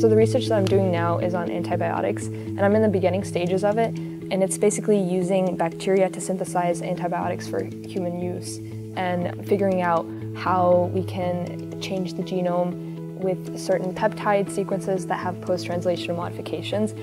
So the research that I'm doing now is on antibiotics, and I'm in the beginning stages of it, and it's basically using bacteria to synthesize antibiotics for human use and figuring out how we can change the genome with certain peptide sequences that have post-translational modifications.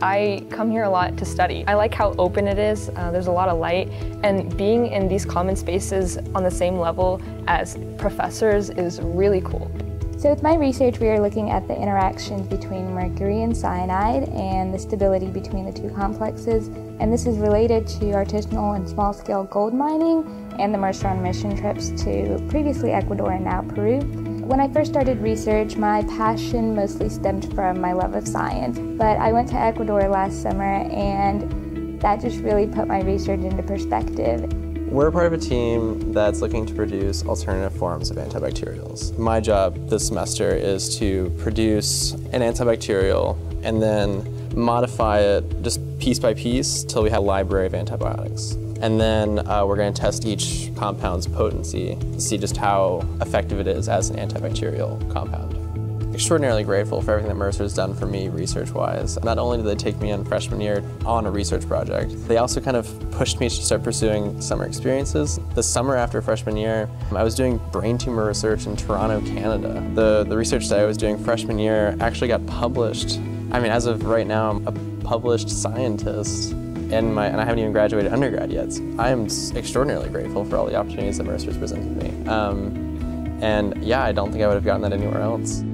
I come here a lot to study. I like how open it is, uh, there's a lot of light, and being in these common spaces on the same level as professors is really cool. So with my research, we are looking at the interactions between mercury and cyanide and the stability between the two complexes. And this is related to artisanal and small-scale gold mining and the Mercer on mission trips to previously Ecuador and now Peru. When I first started research, my passion mostly stemmed from my love of science. But I went to Ecuador last summer and that just really put my research into perspective. We're part of a team that's looking to produce alternative forms of antibacterials. My job this semester is to produce an antibacterial and then modify it just piece by piece till we have a library of antibiotics. And then uh, we're going to test each compound's potency to see just how effective it is as an antibacterial compound extraordinarily grateful for everything that Mercer has done for me research-wise. Not only did they take me in freshman year on a research project, they also kind of pushed me to start pursuing summer experiences. The summer after freshman year, I was doing brain tumor research in Toronto, Canada. The, the research that I was doing freshman year actually got published. I mean, as of right now, I'm a published scientist and, my, and I haven't even graduated undergrad yet. I am extraordinarily grateful for all the opportunities that Mercer's presented me. Um, and yeah, I don't think I would have gotten that anywhere else.